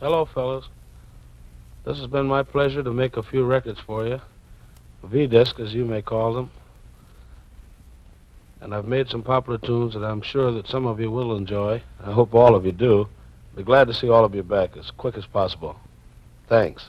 Hello, fellas. This has been my pleasure to make a few records for you. V-disc, as you may call them. And I've made some popular tunes that I'm sure that some of you will enjoy. I hope all of you do. Be glad to see all of you back as quick as possible. Thanks.